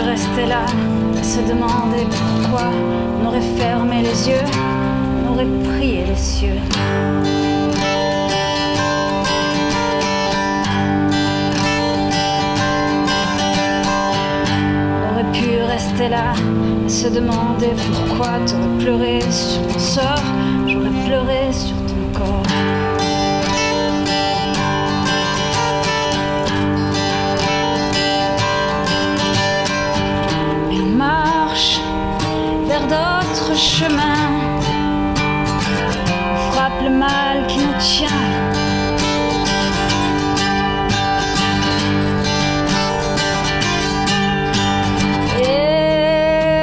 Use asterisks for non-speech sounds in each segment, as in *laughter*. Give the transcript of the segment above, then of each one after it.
rester là, à se demander pourquoi on aurait fermé les yeux, on aurait prié les cieux. On aurait pu rester là, à se demander pourquoi t'aurais pleuré sur mon sort, j'aurais pleuré sur On frappe le mal qui nous tient. Et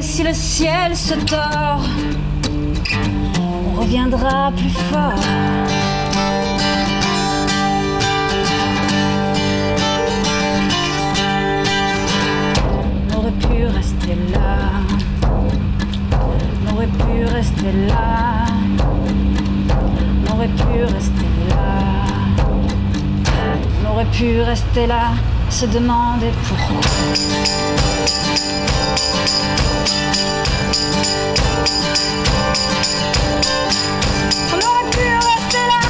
si le ciel se tord, on reviendra plus fort. Rester là. On aurait pu rester là. On aurait pu rester là, se demander pourquoi. On aurait pu rester là,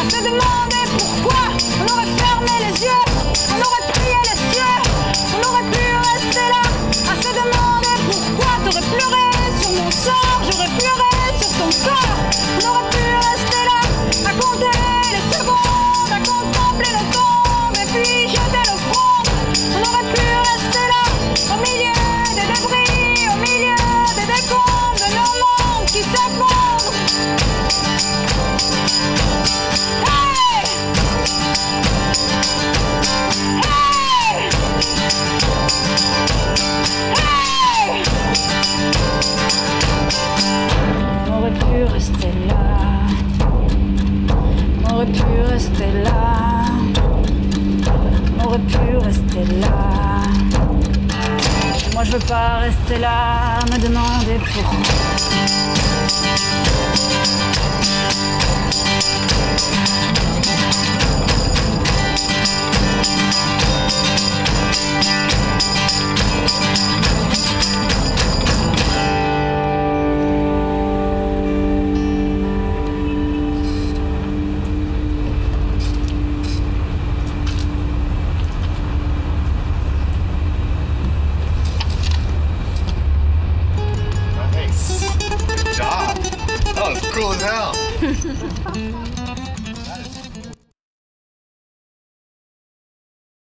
à se demander pourquoi. On aurait fermé les yeux, on aurait prié les cieux. On aurait pu rester là, à se demander pourquoi. T'aurais pleuré sur mon sort, j'aurais pleuré sur ton corps. On aurait pu rester là, à compter les secondes, rester là. On aurait pu rester là. Moi je veux pas rester là, me demander pourquoi. Cool as hell. *laughs*